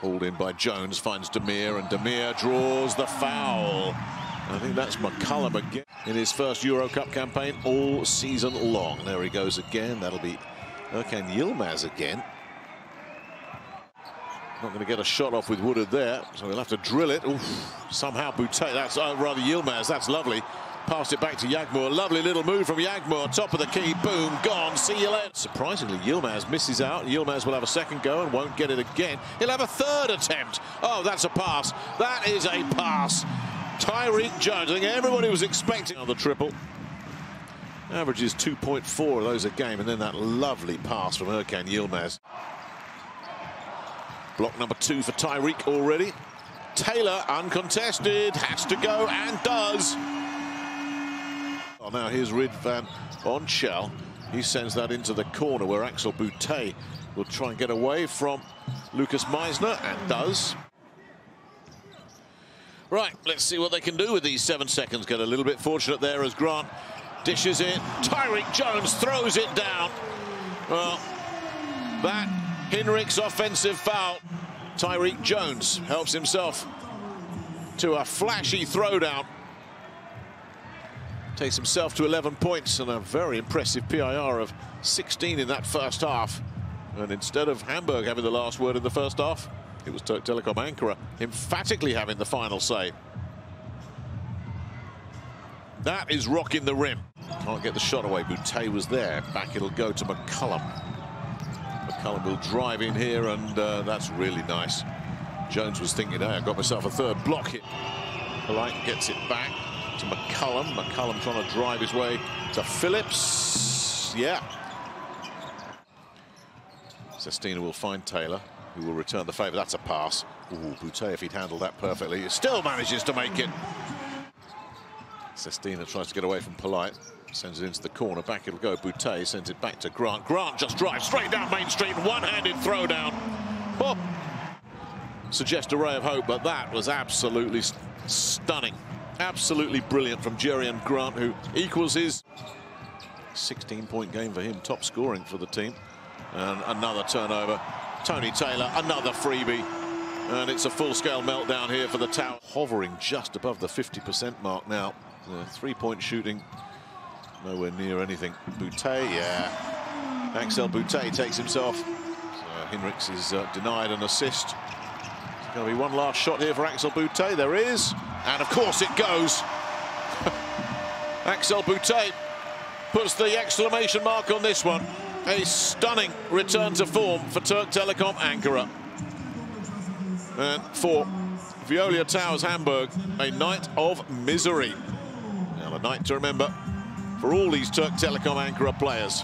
Hauled in by Jones, finds Demir, and Demir draws the foul. I think that's McCullum again in his first Euro Cup campaign all season long. There he goes again. That'll be Erkan Yilmaz again. Not going to get a shot off with Woodard there, so he'll have to drill it. Oof, somehow Bouteille, that's uh, rather Yilmaz, that's lovely. Passed it back to Yagmour. Lovely little move from Yagmour. Top of the key. Boom. Gone. See you later. Surprisingly, Yilmaz misses out. Yilmaz will have a second go and won't get it again. He'll have a third attempt. Oh, that's a pass. That is a pass. Tyreek Jones. I think everybody was expecting another the triple. Averages 2.4 of those a game. And then that lovely pass from Erkan Yilmaz. Block number two for Tyreek already. Taylor, uncontested, has to go and does. Oh, now here's Rid van Onschel. He sends that into the corner where Axel Bouteille will try and get away from Lucas Meisner and does. Right, let's see what they can do with these seven seconds. Get a little bit fortunate there as Grant dishes it. Tyreek Jones throws it down. Well, that Hinrichs offensive foul. Tyreek Jones helps himself to a flashy throwdown takes himself to 11 points and a very impressive PIR of 16 in that first half. And instead of Hamburg having the last word in the first half, it was Turk Telekom Ankara emphatically having the final say. That is rocking the rim. Can't get the shot away. Bouteille was there. Back it'll go to McCullum. McCullum will drive in here, and uh, that's really nice. Jones was thinking, hey, I got myself a third block hit. Polite gets it back to McCullum. McCullum trying to drive his way to Phillips. Yeah. Sestina will find Taylor, who will return the favour. That's a pass. Ooh, Bouteille, if he'd handled that perfectly, he still manages to make it. Sestina tries to get away from Polite. Sends it into the corner. Back it'll go. Bouteille sends it back to Grant. Grant just drives straight down Main Street. One-handed throwdown. Oh. Suggest a ray of hope, but that was absolutely stunning. Absolutely brilliant from Jerian Grant, who equals his 16-point game for him, top scoring for the team. And another turnover. Tony Taylor, another freebie. And it's a full-scale meltdown here for the Tower. Hovering just above the 50% mark now. Three-point shooting, nowhere near anything. Bouteille, yeah. Axel Bouteille takes himself. So Hinrichs is uh, denied an assist. There's going to be one last shot here for Axel Bouteille. There is. And of course it goes. Axel Bouteille puts the exclamation mark on this one. A stunning return to form for Turk Telekom Ankara. And for Veolia Towers Hamburg, a night of misery. Now a night to remember for all these Turk Telekom Ankara players.